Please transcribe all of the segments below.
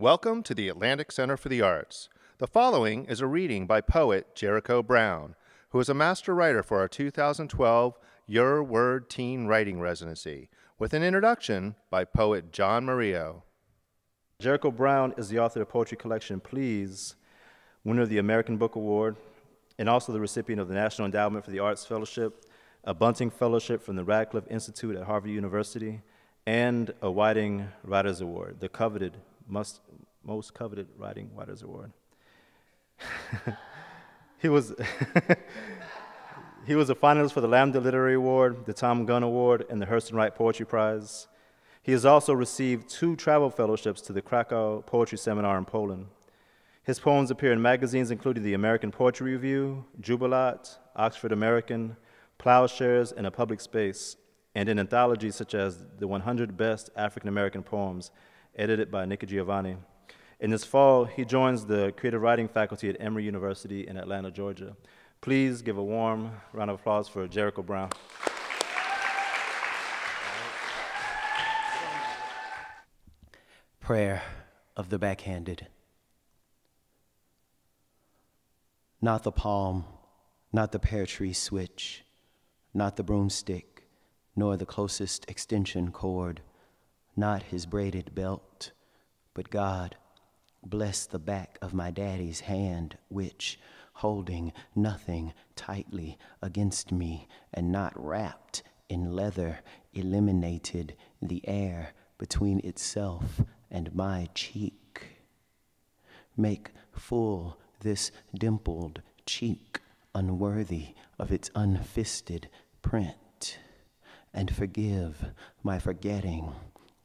Welcome to the Atlantic Center for the Arts. The following is a reading by poet Jericho Brown, who is a master writer for our 2012 Your Word Teen Writing Residency, with an introduction by poet John Murillo. Jericho Brown is the author of poetry collection Please, winner of the American Book Award, and also the recipient of the National Endowment for the Arts Fellowship, a Bunting Fellowship from the Radcliffe Institute at Harvard University, and a Whiting Writers Award, the coveted, most, most coveted Writing Writers Award. he was he was a finalist for the Lambda Literary Award, the Thom Gunn Award, and the Hurston Wright Poetry Prize. He has also received two travel fellowships to the Krakow Poetry Seminar in Poland. His poems appear in magazines including the American Poetry Review, Jubilat, Oxford American, Ploughshares, and A Public Space, and in anthologies such as the 100 Best African American Poems, edited by Nikki Giovanni. In this fall, he joins the creative writing faculty at Emory University in Atlanta, Georgia. Please give a warm round of applause for Jericho Brown. Prayer of the backhanded. Not the palm, not the pear tree switch, not the broomstick, nor the closest extension cord, not his braided belt, but God, bless the back of my daddy's hand, which, holding nothing tightly against me and not wrapped in leather, eliminated the air between itself and my cheek. Make full this dimpled cheek unworthy of its unfisted print, and forgive my forgetting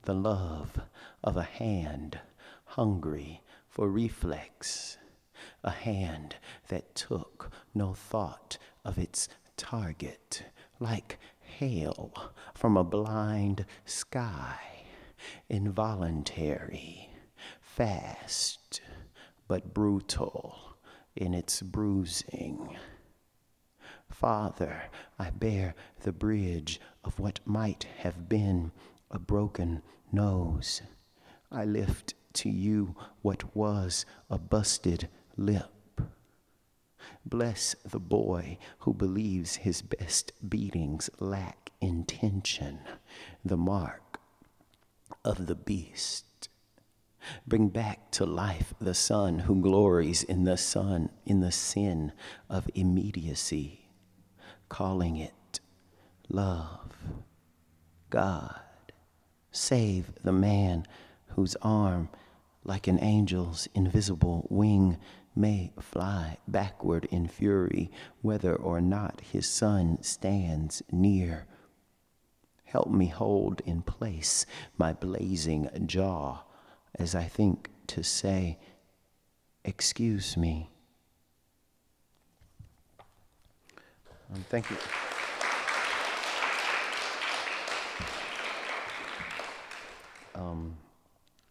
the love of a hand hungry for reflex, a hand that took no thought of its target, like hail from a blind sky, involuntary, fast, but brutal in its bruising. Father, I bear the bridge of what might have been a broken nose. I lift to you what was a busted lip. Bless the boy who believes his best beatings lack intention, the mark of the beast. Bring back to life the son who glories in the son in the sin of immediacy, calling it love. God, save the man whose arm, like an angel's invisible wing, may fly backward in fury, whether or not his son stands near. Help me hold in place my blazing jaw as I think to say, Excuse me. Um, thank you. Um,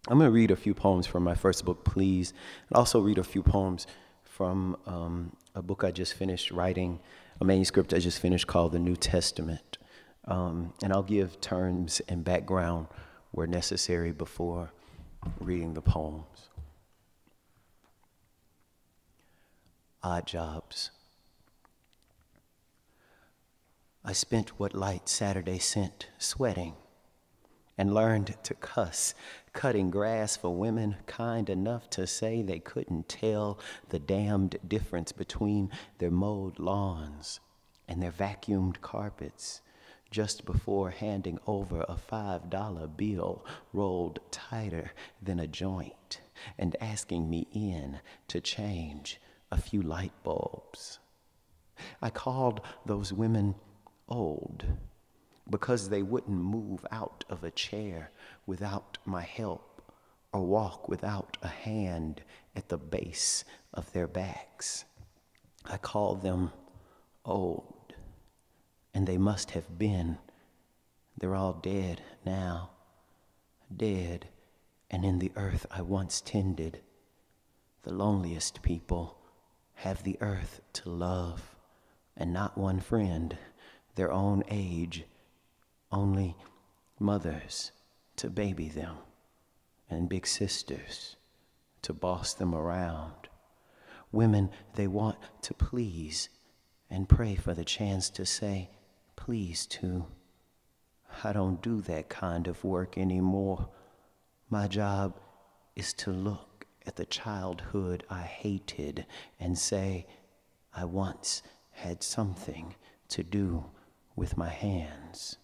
I'm going to read a few poems from my first book, Please, and also read a few poems from um, a book I just finished writing, a manuscript I just finished called The New Testament. Um, and I'll give terms and background where necessary before reading the poems. Odd jobs. I spent what light Saturday sent sweating and learned to cuss, cutting grass for women kind enough to say they couldn't tell the damned difference between their mowed lawns and their vacuumed carpets just before handing over a $5 bill rolled tighter than a joint and asking me in to change a few light bulbs. I called those women old because they wouldn't move out of a chair without my help or walk without a hand at the base of their backs. I called them old and they must have been. They're all dead now, dead, and in the earth I once tended. The loneliest people have the earth to love, and not one friend, their own age, only mothers to baby them, and big sisters to boss them around. Women they want to please and pray for the chance to say please to. I don't do that kind of work anymore. My job is to look at the childhood I hated and say, I once had something to do with my hands.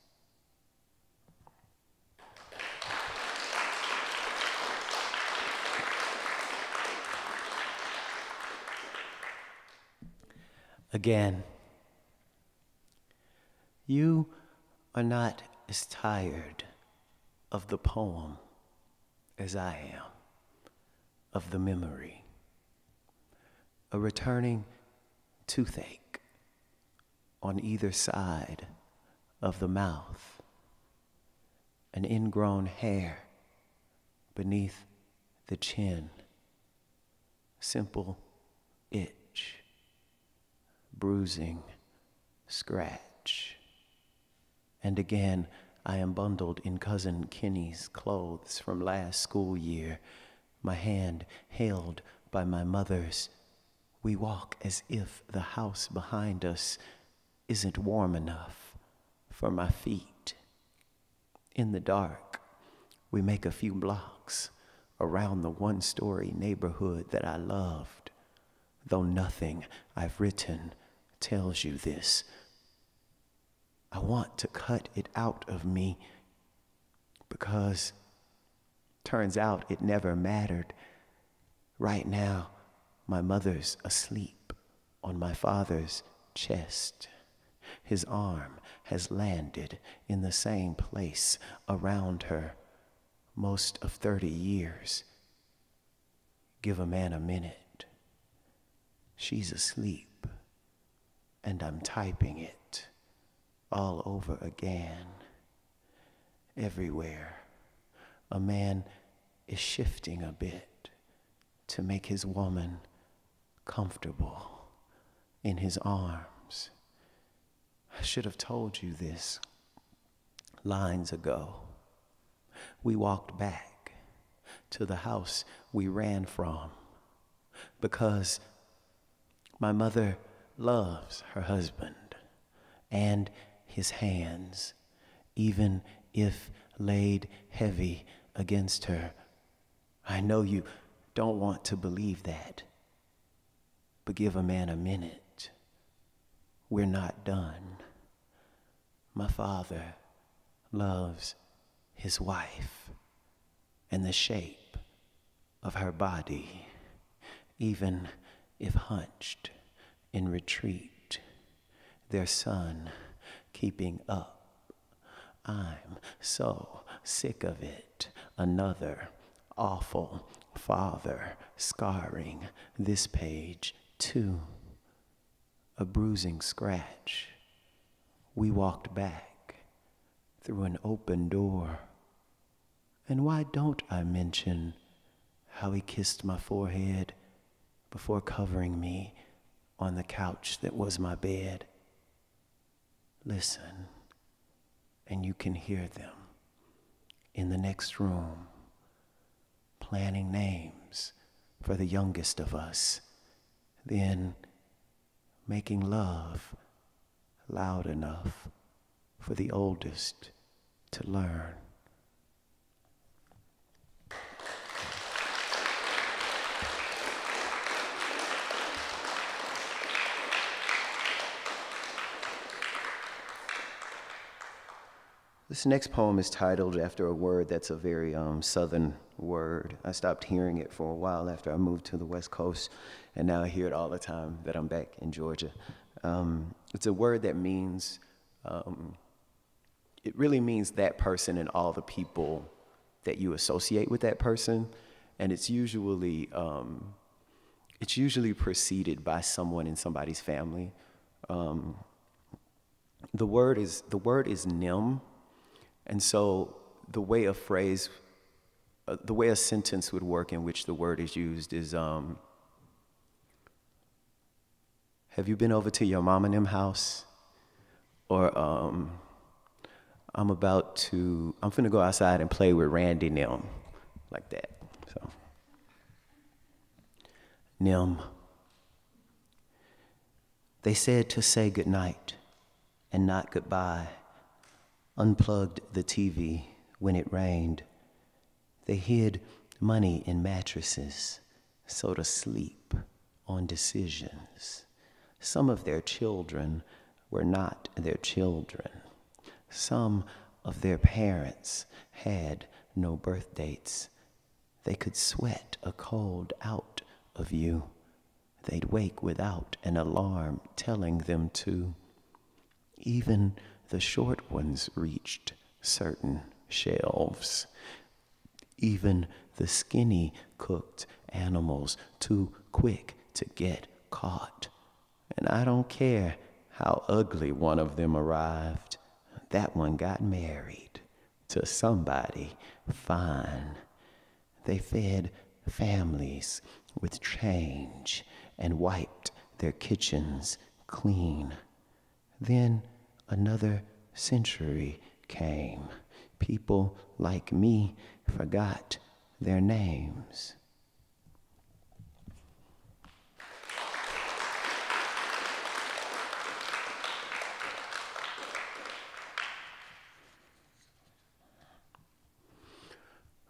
Again, you are not as tired of the poem as I am of the memory. A returning toothache on either side of the mouth, an ingrown hair beneath the chin, simple itch, bruising, scratch. And again, I am bundled in Cousin Kenny's clothes from last school year, my hand held by my mother's. We walk as if the house behind us isn't warm enough for my feet. In the dark, we make a few blocks around the one story neighborhood that I loved, though nothing I've written tells you this. I want to cut it out of me because turns out it never mattered. Right now, my mother's asleep on my father's chest. His arm has landed in the same place around her most of 30 years. Give a man a minute. She's asleep, and I'm typing it all over again. Everywhere, a man is shifting a bit to make his woman comfortable in his arms. I should have told you this lines ago. We walked back to the house we ran from because my mother loves her husband and his hands, even if laid heavy against her. I know you don't want to believe that, but give a man a minute. We're not done. My father loves his wife and the shape of her body, even if hunched in retreat, their son keeping up. I'm so sick of it. Another awful father scarring this page too. A bruising scratch. We walked back through an open door. And why don't I mention how he kissed my forehead before covering me on the couch that was my bed? Listen, and you can hear them in the next room planning names for the youngest of us, then making love loud enough for the oldest to learn. This next poem is titled after a word that's a very um, southern word. I stopped hearing it for a while after I moved to the West Coast, and now I hear it all the time that I'm back in Georgia. Um, it's a word that means, um, it really means that person and all the people that you associate with that person, and it's usually, um, it's usually preceded by someone in somebody's family. Um, the word is the word is nim and so the way a phrase, uh, the way a sentence would work in which the word is used is um, Have you been over to your mom and them house? Or um, I'm about to, I'm finna go outside and play with Randy and them, like that. So. Nim. They said to say goodnight and not goodbye, unplugged the TV when it rained. They hid money in mattresses so to sleep on decisions. Some of their children were not their children. Some of their parents had no birth dates. They could sweat a cold out of you. They'd wake without an alarm telling them to. Even the short ones reached certain shelves. Even the skinny cooked animals too quick to get caught. And I don't care how ugly one of them arrived. That one got married to somebody fine. They fed families with change and wiped their kitchens clean. Then another century came. People like me forgot their names.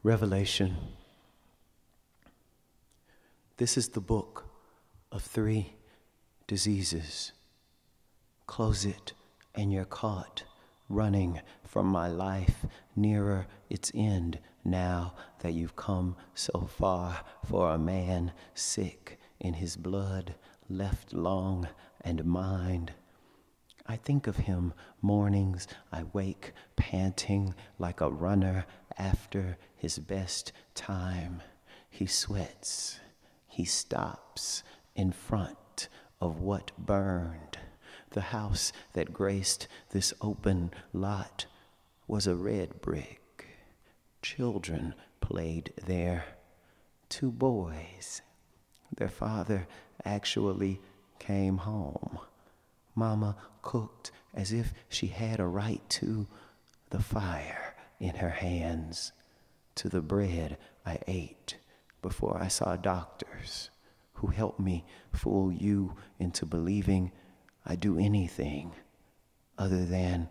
Revelation. This is the book of three diseases. Close it, and you're caught running from my life nearer its end now that you've come so far for a man sick in his blood, left long and mind. I think of him mornings. I wake panting like a runner after his best time. He sweats. He stops in front of what burned. The house that graced this open lot was a red brick. Children played there. Two boys. Their father actually came home. Mama cooked as if she had a right to the fire in her hands, to the bread I ate before I saw doctors who helped me fool you into believing I do anything other than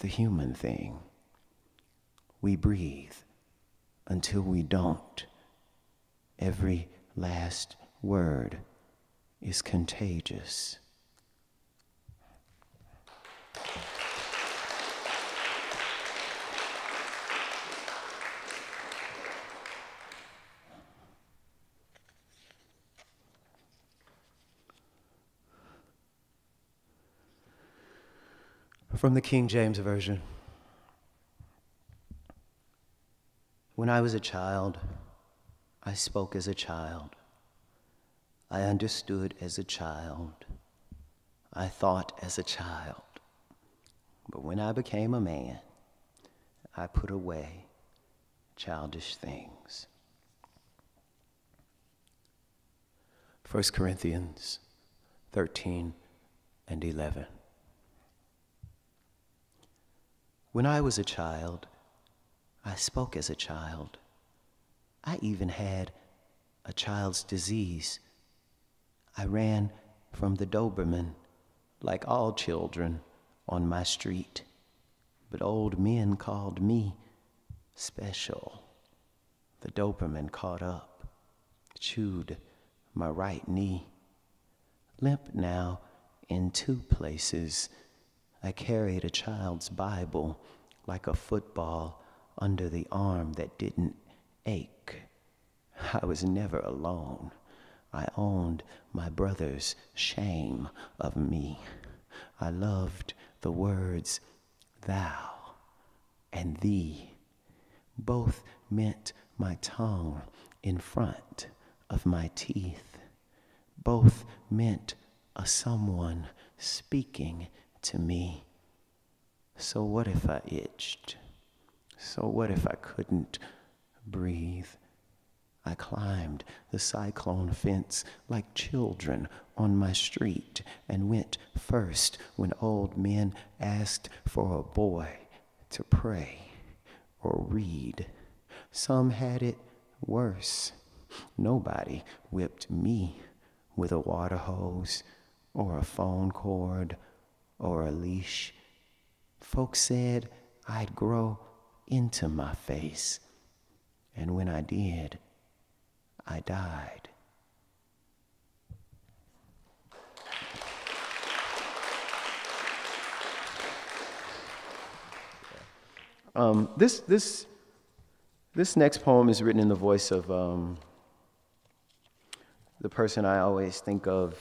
the human thing. We breathe until we don't. Every last word is contagious. From the King James Version. When I was a child, I spoke as a child. I understood as a child. I thought as a child. But when I became a man, I put away childish things. 1 Corinthians 13 and 11. When I was a child, I spoke as a child. I even had a child's disease. I ran from the Doberman, like all children, on my street. But old men called me special. The Doberman caught up, chewed my right knee. Limp now in two places I carried a child's Bible like a football under the arm that didn't ache. I was never alone. I owned my brother's shame of me. I loved the words thou and thee. Both meant my tongue in front of my teeth. Both meant a someone speaking to me. So what if I itched? So what if I couldn't breathe? I climbed the cyclone fence like children on my street and went first when old men asked for a boy to pray or read. Some had it worse. Nobody whipped me with a water hose or a phone cord or a leash. Folks said I'd grow into my face. And when I did, I died. Um, this, this, this next poem is written in the voice of um, the person I always think of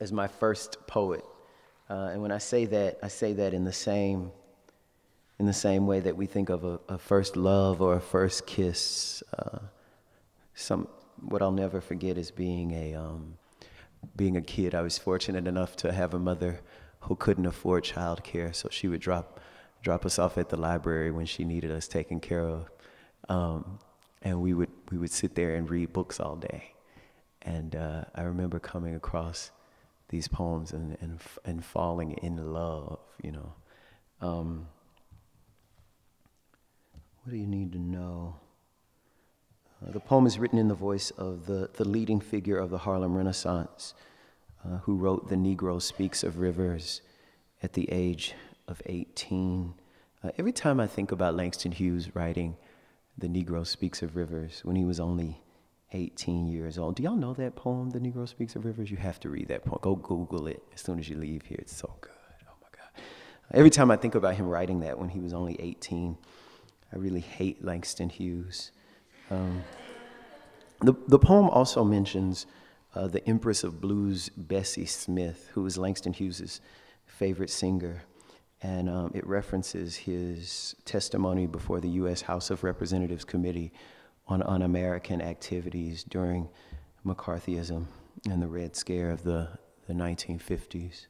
as my first poet. Uh, and when I say that, I say that in the same, in the same way that we think of a, a first love or a first kiss. Uh, some, what I'll never forget is being a, um, being a kid. I was fortunate enough to have a mother who couldn't afford childcare, so she would drop, drop us off at the library when she needed us taken care of. Um, and we would, we would sit there and read books all day. And uh, I remember coming across these poems and, and, and falling in love, you know. Um, what do you need to know? Uh, the poem is written in the voice of the, the leading figure of the Harlem Renaissance, uh, who wrote The Negro Speaks of Rivers at the age of 18. Uh, every time I think about Langston Hughes writing The Negro Speaks of Rivers when he was only 18 years old. Do y'all know that poem, The Negro Speaks of Rivers? You have to read that poem. Go Google it as soon as you leave here. It's so good. Oh my God. Every time I think about him writing that when he was only 18, I really hate Langston Hughes. Um, the, the poem also mentions uh, the Empress of Blues, Bessie Smith, who was Langston Hughes's favorite singer. And um, it references his testimony before the U.S. House of Representatives Committee on un American activities during McCarthyism and the Red Scare of the, the 1950s.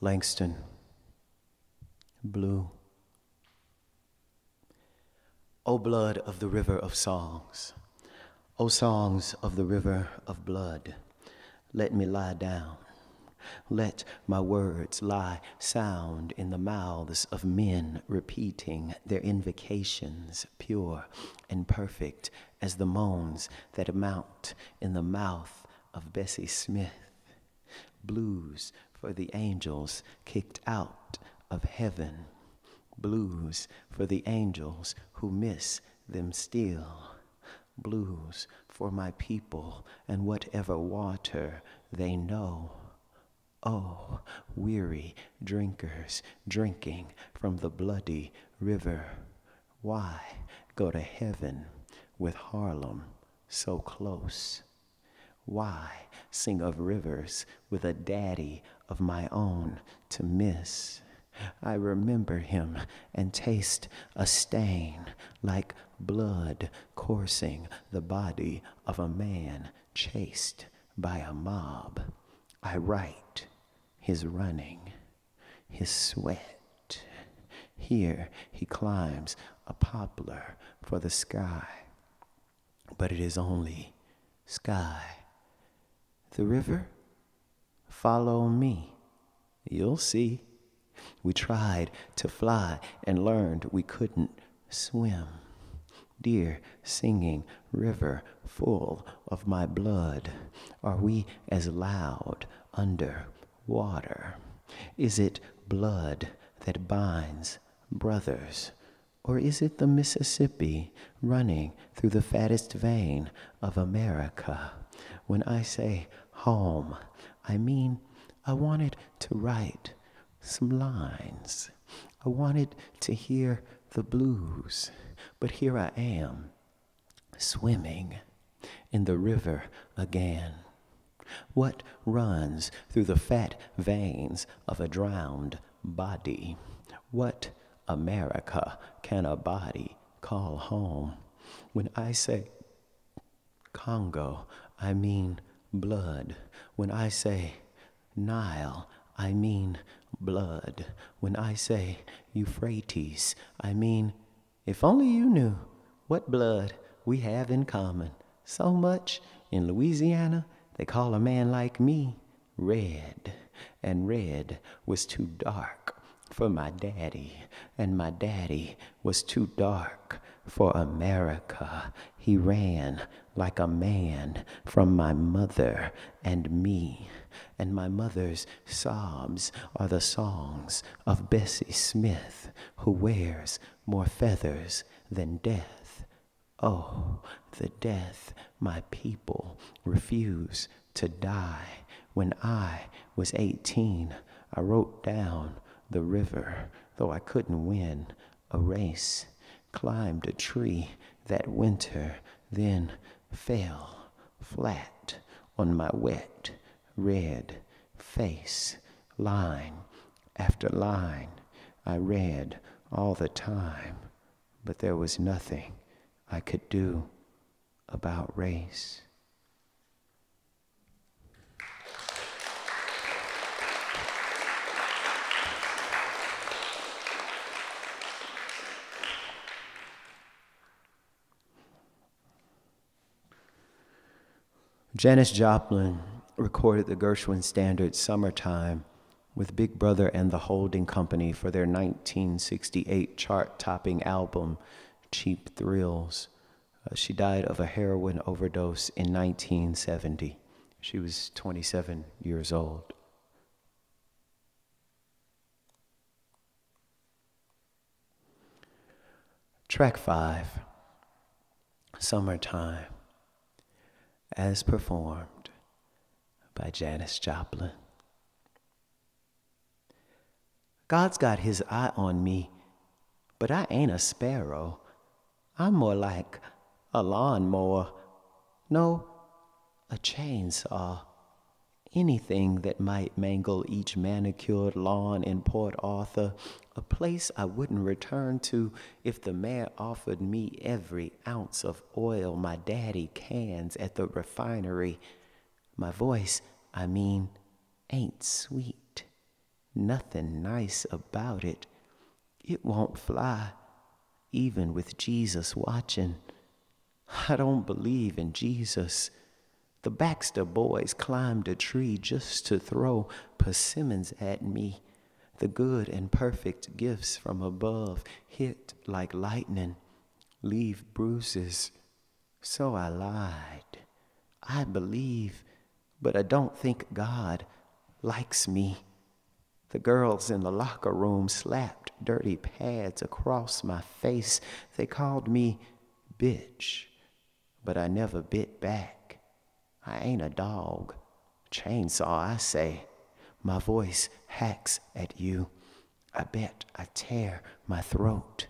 Langston, blue. O blood of the river of songs, O songs of the river of blood, let me lie down let my words lie sound in the mouths of men repeating their invocations, pure and perfect as the moans that mount in the mouth of Bessie Smith. Blues for the angels kicked out of heaven. Blues for the angels who miss them still. Blues for my people and whatever water they know. Oh, weary drinkers drinking from the bloody river, why go to heaven with Harlem so close? Why sing of rivers with a daddy of my own to miss? I remember him and taste a stain like blood coursing the body of a man chased by a mob. I write his running, his sweat. Here he climbs a poplar for the sky, but it is only sky. The river? Follow me. You'll see. We tried to fly and learned we couldn't swim. Dear singing river full of my blood, are we as loud under water? Is it blood that binds brothers? Or is it the Mississippi running through the fattest vein of America? When I say home, I mean I wanted to write some lines. I wanted to hear the blues, but here I am, swimming in the river again. What runs through the fat veins of a drowned body? What America can a body call home? When I say Congo, I mean blood. When I say Nile, I mean blood. When I say Euphrates, I mean if only you knew what blood we have in common. So much in Louisiana they call a man like me red, and red was too dark for my daddy, and my daddy was too dark for America. He ran like a man from my mother and me. And my mother's sobs are the songs of Bessie Smith, who wears more feathers than death. Oh, the death my people refuse to die. When I was 18, I wrote down the river, though I couldn't win a race. Climbed a tree that winter, then fell flat on my wet, red face. Line after line I read all the time, but there was nothing I could do about race. Janis Joplin recorded the Gershwin Standard Summertime with Big Brother and the Holding Company for their 1968 chart topping album, Cheap Thrills. Uh, she died of a heroin overdose in 1970. She was 27 years old. Track 5 Summertime, as performed by Janis Joplin. God's got his eye on me, but I ain't a sparrow. I'm more like a lawnmower. No, a chainsaw. Anything that might mangle each manicured lawn in Port Arthur, a place I wouldn't return to if the mayor offered me every ounce of oil my daddy cans at the refinery. My voice, I mean, ain't sweet. Nothing nice about it. It won't fly, even with Jesus watching. I don't believe in Jesus. The Baxter boys climbed a tree just to throw persimmons at me. The good and perfect gifts from above hit like lightning, leave bruises. So I lied. I believe, but I don't think God likes me. The girls in the locker room slapped dirty pads across my face. They called me bitch but I never bit back. I ain't a dog. Chainsaw, I say. My voice hacks at you. I bet I tear my throat.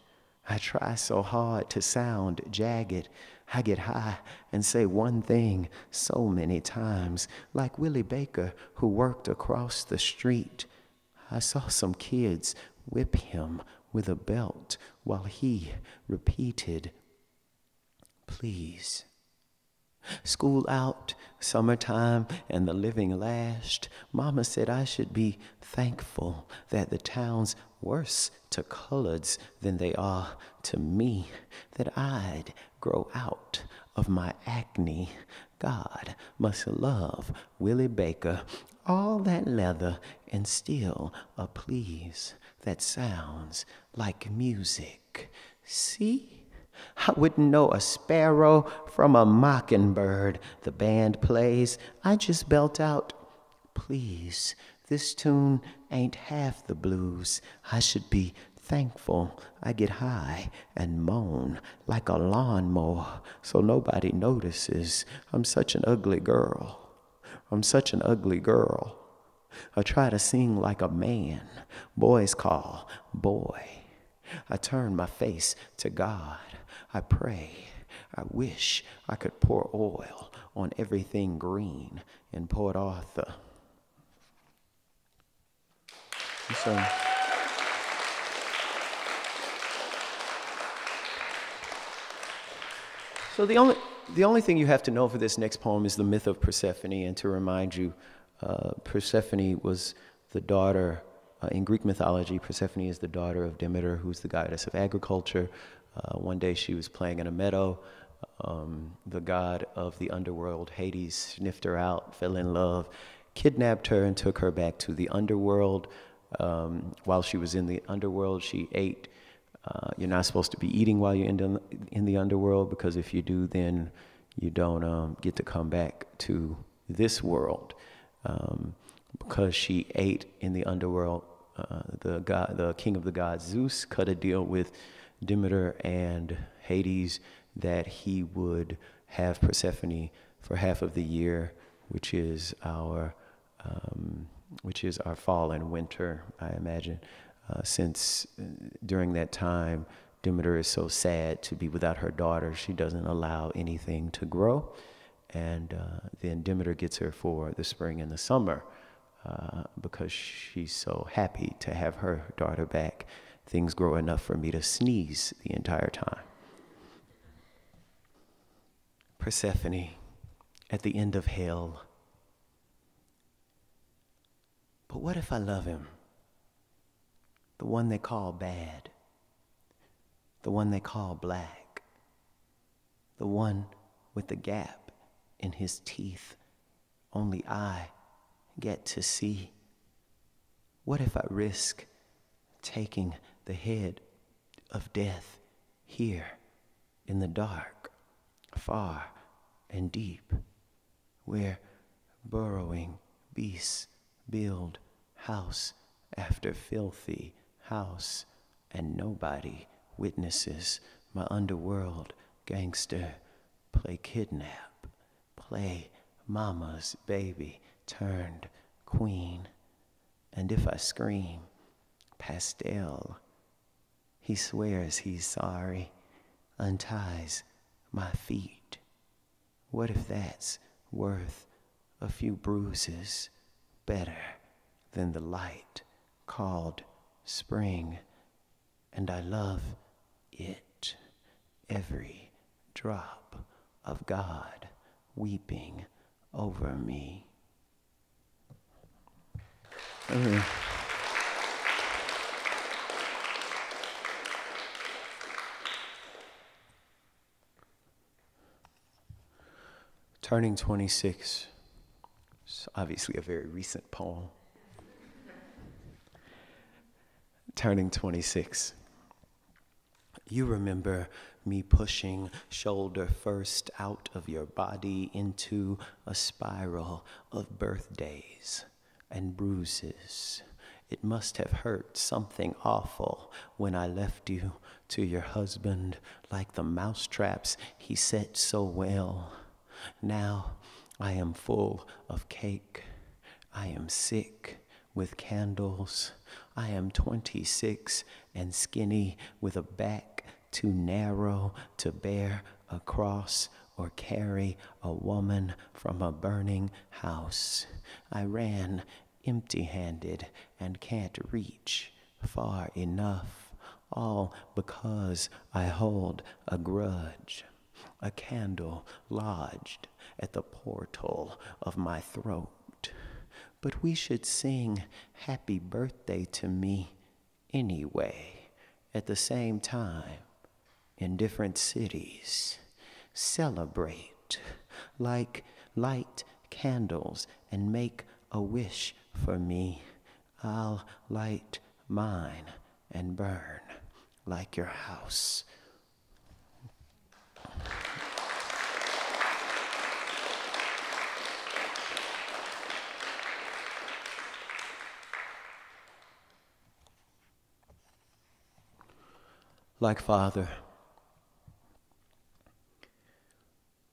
I try so hard to sound jagged. I get high and say one thing so many times, like Willie Baker, who worked across the street. I saw some kids whip him with a belt while he repeated please. School out, summertime, and the living last. Mama said I should be thankful that the town's worse to coloreds than they are to me, that I'd grow out of my acne. God must love Willie Baker, all that leather, and still a please that sounds like music. See? I wouldn't know a sparrow from a mockingbird. The band plays, I just belt out, Please, this tune ain't half the blues. I should be thankful I get high and moan like a lawnmower so nobody notices I'm such an ugly girl. I'm such an ugly girl. I try to sing like a man. Boys call boy. I turn my face to God. I pray, I wish I could pour oil on everything green in Port Arthur. So, so the only the only thing you have to know for this next poem is the myth of Persephone, and to remind you, uh, Persephone was the daughter. Uh, in Greek mythology, Persephone is the daughter of Demeter, who's the goddess of agriculture. Uh, one day she was playing in a meadow. Um, the god of the underworld, Hades, sniffed her out, fell in love, kidnapped her, and took her back to the underworld. Um, while she was in the underworld, she ate Uh, you're not supposed to be eating while you're in the, in the underworld because if you do, then you don't um, get to come back to this world. Um, because she ate in the underworld, uh, the god, the king of the gods, Zeus, cut a deal with Demeter and Hades that he would have Persephone for half of the year, which is our um, which is our fall and winter, I imagine. Uh, since uh, during that time, Demeter is so sad to be without her daughter, she doesn't allow anything to grow. And uh, then Demeter gets her for the spring and the summer uh, because she's so happy to have her daughter back. Things grow enough for me to sneeze the entire time. Persephone, at the end of hell. But what if I love him? The one they call bad, the one they call black, the one with the gap in his teeth only I get to see. What if I risk taking the head of death here in the dark, far and deep, where burrowing beasts build house after filthy house, and nobody witnesses my underworld gangster play kidnap, play mama's baby turned queen. And if I scream, pastel, he swears he's sorry, unties my feet. What if that's worth a few bruises better than the light called spring? And I love it, every drop of God weeping over me. Mm-hmm. Turning 26. It's obviously a very recent poem. Turning 26. You remember me pushing shoulder first out of your body into a spiral of birthdays and bruises. It must have hurt something awful when I left you to your husband like the mousetraps he set so well. Now I am full of cake. I am sick with candles. I am 26 and skinny with a back too narrow to bear a cross or carry a woman from a burning house. I ran empty handed and can't reach far enough, all because I hold a grudge, a candle lodged at the portal of my throat. But we should sing happy birthday to me anyway, at the same time, in different cities. Celebrate, like light candles, and make a wish for me. I'll light mine and burn like your house. Like Father,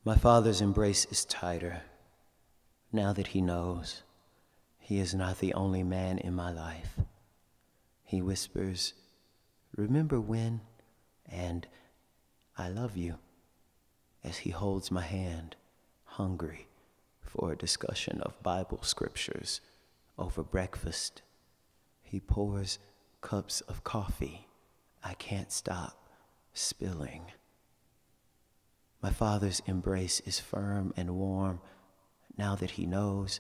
my Father's embrace is tighter now that he knows. He is not the only man in my life. He whispers, Remember when? And I love you, as he holds my hand, hungry for a discussion of Bible scriptures over breakfast. He pours cups of coffee I can't stop spilling. My father's embrace is firm and warm now that he knows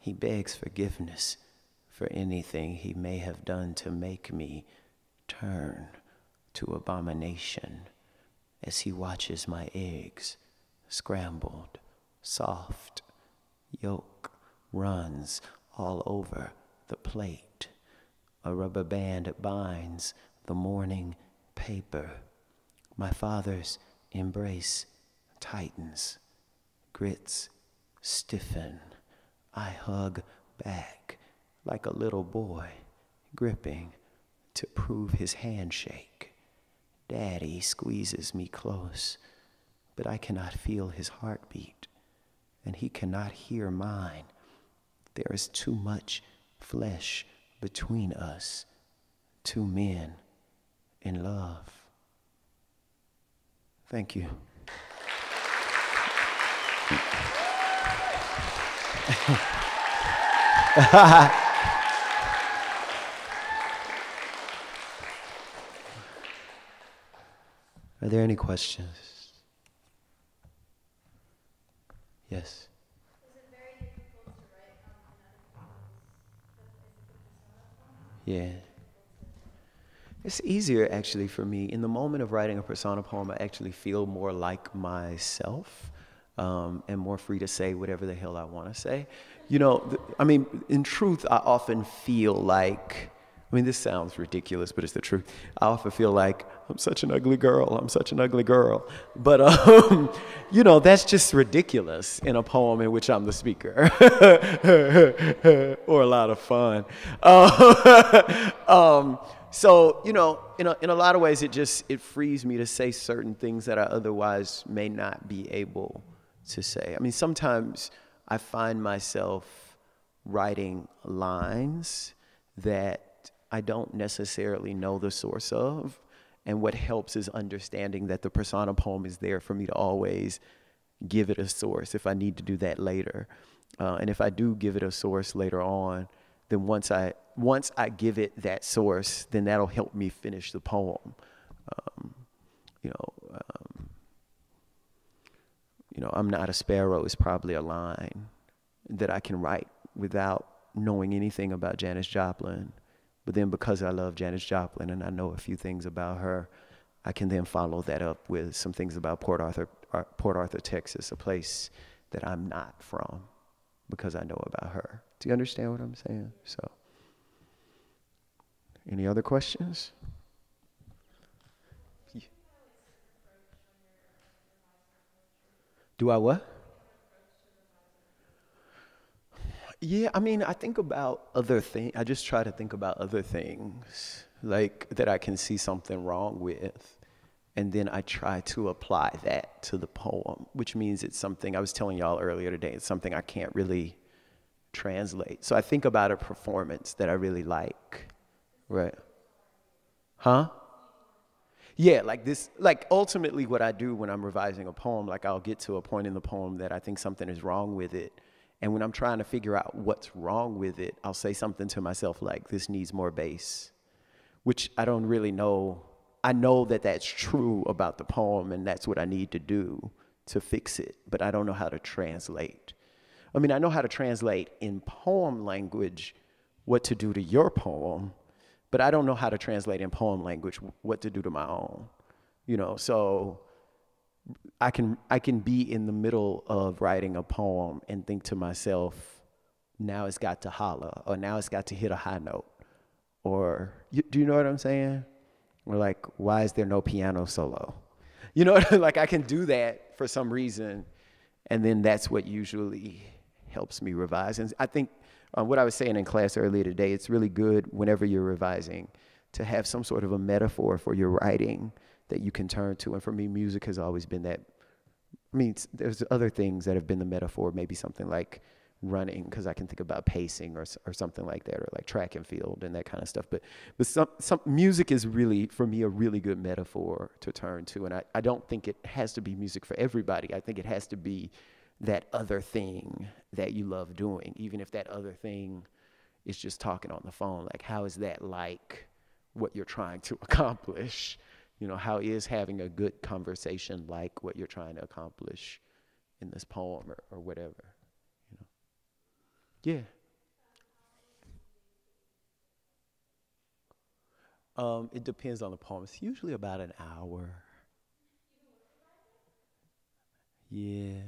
he begs forgiveness for anything he may have done to make me turn to abomination as he watches my eggs scrambled, soft, yolk runs all over the plate. A rubber band binds the morning paper. My father's embrace tightens, grits stiffen. I hug back like a little boy, gripping to prove his handshake. Daddy squeezes me close, but I cannot feel his heartbeat, and he cannot hear mine. There is too much flesh between us, two men in love. Thank you. Are there any questions? Yes. Yeah. It's easier actually for me. In the moment of writing a persona poem, I actually feel more like myself um, and more free to say whatever the hell I want to say. You know, I mean, in truth, I often feel like, I mean, this sounds ridiculous, but it's the truth. I often feel like I'm such an ugly girl. I'm such an ugly girl. But, um, you know, that's just ridiculous in a poem in which I'm the speaker or a lot of fun. Uh, um, so you know in a, in a lot of ways it just it frees me to say certain things that i otherwise may not be able to say. I mean sometimes i find myself writing lines that i don't necessarily know the source of and what helps is understanding that the persona poem is there for me to always give it a source if i need to do that later. Uh, and if i do give it a source later on then once I once I give it that source, then that'll help me finish the poem. Um, you know, um, you know, I'm not a sparrow is probably a line that I can write without knowing anything about Janis Joplin. But then because I love Janis Joplin and I know a few things about her, I can then follow that up with some things about Port Arthur, Port Arthur, Texas, a place that I'm not from because I know about her. Do you understand what I'm saying? So, any other questions? Do I what? Yeah, I mean, I think about other things. I just try to think about other things, like that I can see something wrong with. And then I try to apply that to the poem, which means it's something I was telling y'all earlier today, it's something I can't really translate. So I think about a performance that I really like, right? Huh? Yeah, like this, like ultimately what I do when I'm revising a poem, like I'll get to a point in the poem that I think something is wrong with it. And when I'm trying to figure out what's wrong with it, I'll say something to myself like, this needs more bass, which I don't really know. I know that that's true about the poem and that's what I need to do to fix it, but I don't know how to translate I mean, I know how to translate in poem language what to do to your poem, but I don't know how to translate in poem language what to do to my own. You know, so I can I can be in the middle of writing a poem and think to myself, now it's got to holla, or now it's got to hit a high note, or do you know what I'm saying? Or like, why is there no piano solo? You know, like I can do that for some reason, and then that's what usually helps me revise. And I think uh, what I was saying in class earlier today, it's really good whenever you're revising to have some sort of a metaphor for your writing that you can turn to. And for me, music has always been that. I mean, there's other things that have been the metaphor, maybe something like running, because I can think about pacing or, or something like that, or like track and field and that kind of stuff. But, but some, some music is really, for me, a really good metaphor to turn to. And I, I don't think it has to be music for everybody. I think it has to be that other thing that you love doing, even if that other thing is just talking on the phone. Like, how is that like what you're trying to accomplish? You know, how is having a good conversation like what you're trying to accomplish in this poem or, or whatever? You know? Yeah. Um, it depends on the poem. It's usually about an hour. Yeah.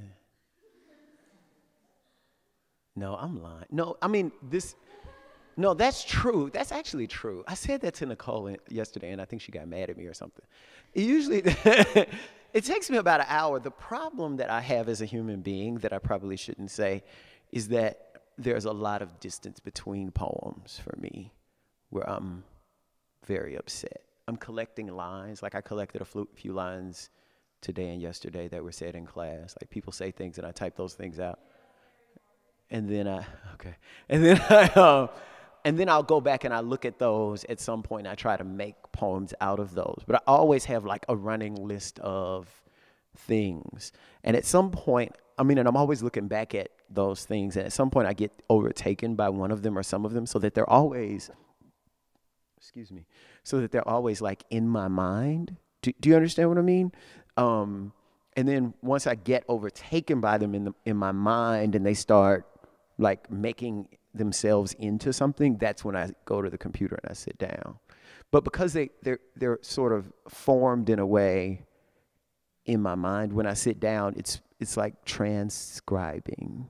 No, I'm lying. No, I mean this. No, that's true. That's actually true. I said that to Nicole yesterday, and I think she got mad at me or something. It usually, it takes me about an hour. The problem that I have as a human being that I probably shouldn't say is that there's a lot of distance between poems for me where I'm very upset. I'm collecting lines. Like I collected a few lines today and yesterday that were said in class. Like people say things and I type those things out. And then I, okay. And then I, um, and then I'll go back and I look at those at some point. I try to make poems out of those. But I always have like a running list of things. And at some point, I mean, and I'm always looking back at those things. And at some point, I get overtaken by one of them or some of them so that they're always, excuse me, so that they're always like in my mind. Do, do you understand what I mean? Um, and then once I get overtaken by them in the, in my mind and they start like making themselves into something, that's when I go to the computer and I sit down. But because they they're they're sort of formed in a way in my mind when I sit down, it's it's like transcribing.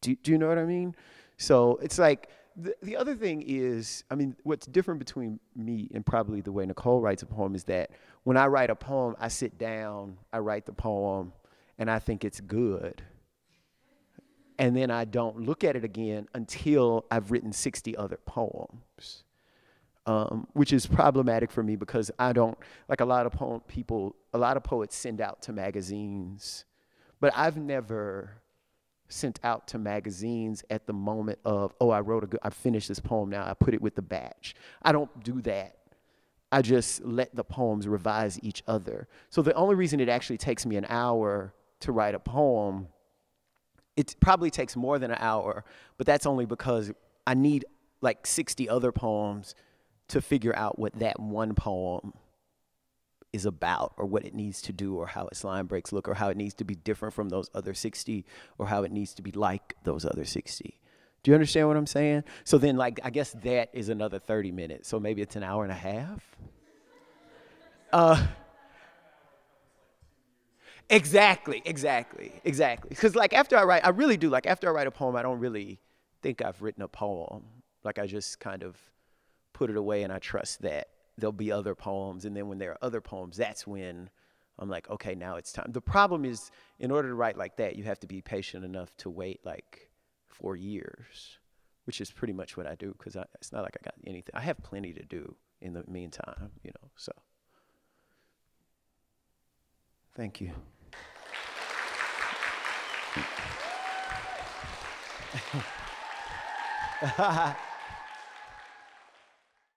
Do do you know what I mean? So it's like the, the other thing is, I mean, what's different between me and probably the way Nicole writes a poem is that when I write a poem, I sit down, I write the poem, and I think it's good and then I don't look at it again until I've written 60 other poems, um, which is problematic for me because I don't, like a lot of poem people, a lot of poets send out to magazines, but I've never sent out to magazines at the moment of, oh, I wrote a good, I finished this poem now, I put it with the batch. I don't do that. I just let the poems revise each other. So the only reason it actually takes me an hour to write a poem it probably takes more than an hour, but that's only because I need like 60 other poems to figure out what that one poem is about or what it needs to do or how its line breaks look or how it needs to be different from those other 60 or how it needs to be like those other 60. Do you understand what I'm saying? So then like I guess that is another 30 minutes. So maybe it's an hour and a half. Uh Exactly, exactly, exactly. Because like after I write, I really do. Like after I write a poem, I don't really think I've written a poem. Like I just kind of put it away, and I trust that there'll be other poems. And then when there are other poems, that's when I'm like, okay, now it's time. The problem is, in order to write like that, you have to be patient enough to wait like four years, which is pretty much what I do. Because it's not like I got anything. I have plenty to do in the meantime, you know. So, thank you. Ha ha ha.